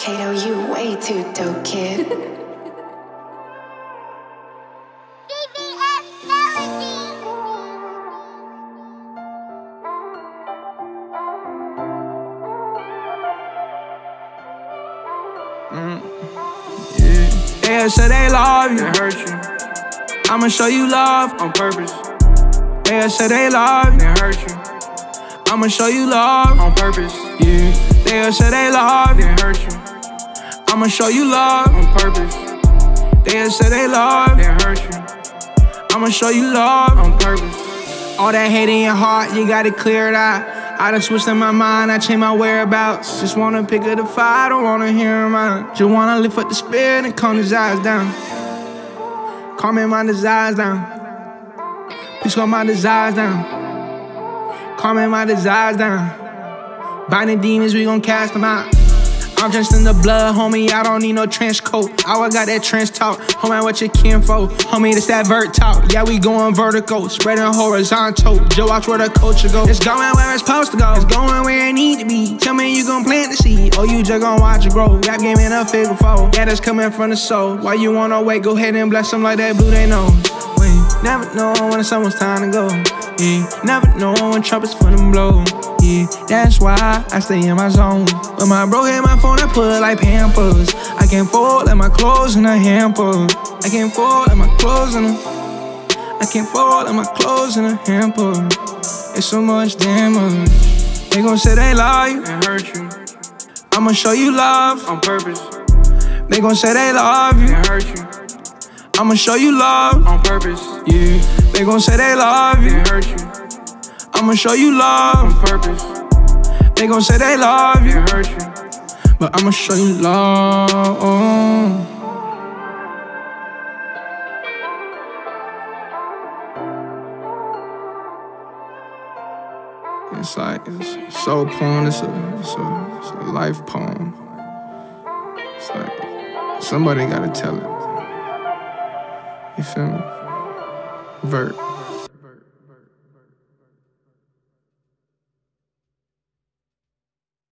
Kato, you way too dope, kid. Mm. Yeah. They say they love you. They hurt you. I'ma show you love on purpose. They say they love you. They hurt you. I'ma show you love on purpose. Yeah. They say they love you. They hurt you. I'ma show you love on purpose. They say they love They hurt you. I'ma show you love on purpose. All that hate in your heart, you gotta clear it out. I done switched in my mind, I changed my whereabouts. Just wanna pick up the fire, don't wanna hear him out. Just wanna lift up the spirit and calm his eyes down. Calm my desires down. Please calm my desires down. Calm my desires down. Binding demons, we gon' cast them out. I'm just in the blood, homie. I don't need no trench coat. I got that trench talk. Homie, what your kin for? Homie, this that vert talk. Yeah, we going vertical, spreading horizontal. Joe, watch where the culture go. It's going where it's supposed to go. It's going where it need to be. Tell me you gon' plant the seed, or you just gon' watch it grow. Rap game in a figure four. Yeah, that's coming from the soul. Why you wanna wait? Go ahead and bless them like that blue they know. Wait, never know when someone's time to go. Yeah, never know when trumpets for them blow. Yeah, that's why I stay in my zone. When my bro hit my phone, I put it like Pampers. I can't fold like my clothes in a hamper. I can't fold like my clothes in a. I can't fold like my clothes in a hamper. It's so much damage. They gon' say they love you and hurt you. I'ma show you love on purpose. They gon' say they love you and hurt you. I'ma show you love on purpose. Yeah, they gon' say they love you and hurt you. I'ma show you love on purpose. They gon' say they love you, hurt you, but I'ma show you love. It's like it's soul poem. It's a, it's a, it's a life poem. It's like somebody gotta tell it. You feel me? Vert.